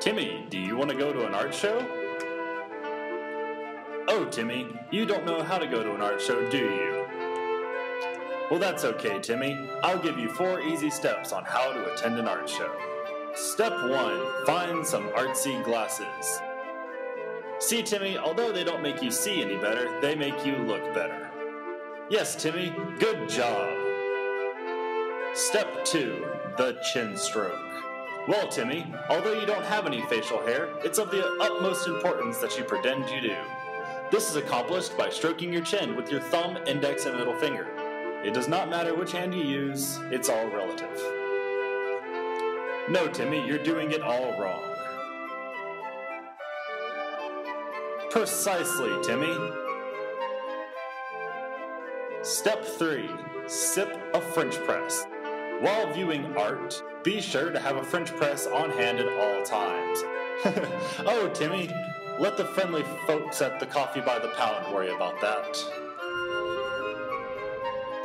Timmy, do you want to go to an art show? Oh, Timmy, you don't know how to go to an art show, do you? Well, that's okay, Timmy. I'll give you four easy steps on how to attend an art show. Step 1 Find some artsy glasses. See, Timmy, although they don't make you see any better, they make you look better. Yes, Timmy, good job. Step 2 The chin stroke. Well, Timmy, although you don't have any facial hair, it's of the utmost importance that you pretend you do. This is accomplished by stroking your chin with your thumb, index, and middle finger. It does not matter which hand you use, it's all relative. No, Timmy, you're doing it all wrong. Precisely, Timmy. Step 3 Sip a French press. While viewing art, be sure to have a French press on hand at all times. oh, Timmy, let the friendly folks at the Coffee by the Pound worry about that.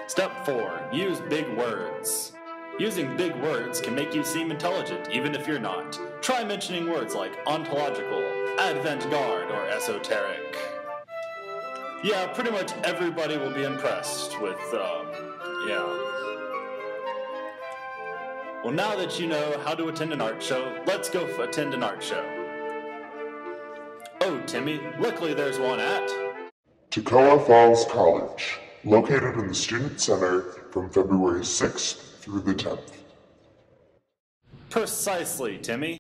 Step 4 Use big words. Using big words can make you seem intelligent, even if you're not. Try mentioning words like ontological, avant garde, or esoteric. Yeah, pretty much everybody will be impressed with, um, yeah. Well, now that you know how to attend an art show, let's go f- attend an art show. Oh, Timmy, luckily there's one at. Toccoa Falls College, located in the Student Center from February 6th through the 10th. Precisely, Timmy.